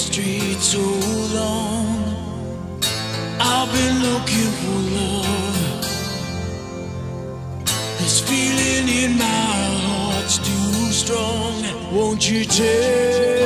street so long. I've been looking for love. This feeling in my heart's too strong. Won't you tell?